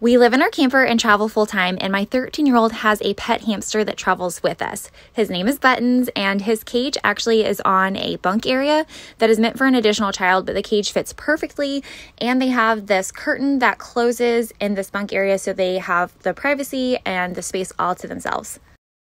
We live in our camper and travel full time, and my 13 year old has a pet hamster that travels with us. His name is Buttons, and his cage actually is on a bunk area that is meant for an additional child, but the cage fits perfectly. And they have this curtain that closes in this bunk area so they have the privacy and the space all to themselves.